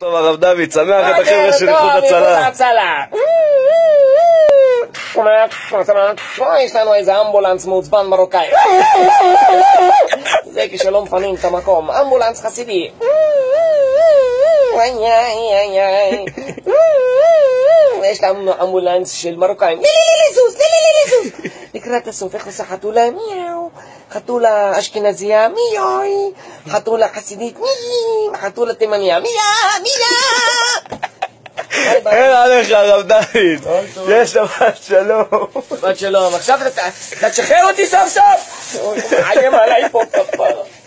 טוב, הרב דוד, שמח את החבר'ה של איחוד הצלה. הצלה. יש לנו איזה אמבולנס מעוצבן מרוקאי. זה כשלא מפנים את המקום. אמבולנס חסידי. יש לנו אמבולנס של מרוקאים. לי לי לקראת הסוף, איך עושה חתולה? מיהו. חתולה אשכנזייה, מיוי. חתולה חסידית, מי. חתולה תימניה, מיה, מיה. אין עליך, הרב דוד. יש שבת שלום. שבת שלום. עכשיו אתה תשחרר אותי סוף סוף. מאיים עליי פה כפרה.